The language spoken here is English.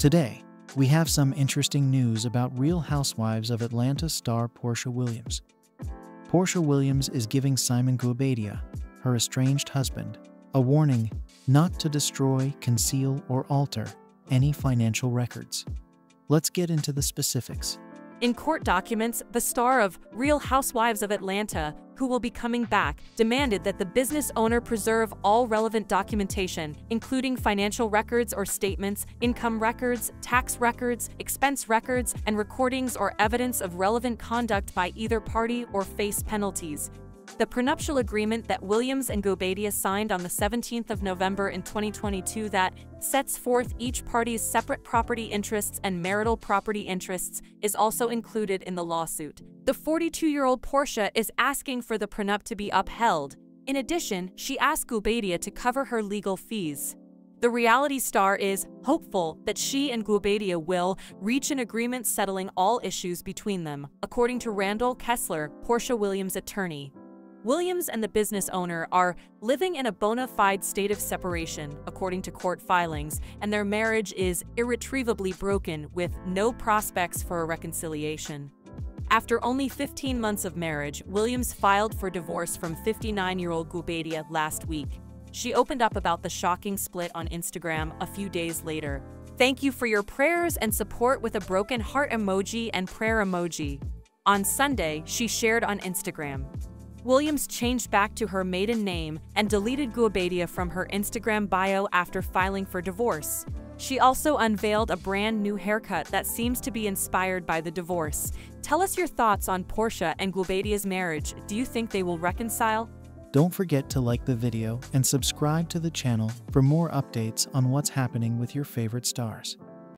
Today, we have some interesting news about Real Housewives of Atlanta star Porsha Williams. Porsha Williams is giving Simon Guobadia, her estranged husband, a warning not to destroy, conceal, or alter any financial records. Let's get into the specifics. In court documents, the star of Real Housewives of Atlanta, who will be coming back, demanded that the business owner preserve all relevant documentation, including financial records or statements, income records, tax records, expense records, and recordings or evidence of relevant conduct by either party or face penalties. The prenuptial agreement that Williams and Guobadia signed on the 17th of November in 2022 that sets forth each party's separate property interests and marital property interests is also included in the lawsuit. The 42-year-old Porsha is asking for the prenup to be upheld. In addition, she asked Guobadia to cover her legal fees. The reality star is hopeful that she and Guobadia will reach an agreement settling all issues between them, according to Randall Kessler, Porsha Williams' attorney. Williams and the business owner are living in a bona fide state of separation, according to court filings, and their marriage is irretrievably broken with no prospects for a reconciliation. After only 15 months of marriage, Williams filed for divorce from 59-year-old Guobadia last week. She opened up about the shocking split on Instagram a few days later. Thank you for your prayers and support with a broken heart emoji and prayer emoji. On Sunday, she shared on Instagram, Williams changed back to her maiden name and deleted Guobadia from her Instagram bio after filing for divorce. She also unveiled a brand new haircut that seems to be inspired by the divorce. Tell us your thoughts on Porsha and Guobadia's marriage. Do you think they will reconcile? Don't forget to like the video and subscribe to the channel for more updates on what's happening with your favorite stars.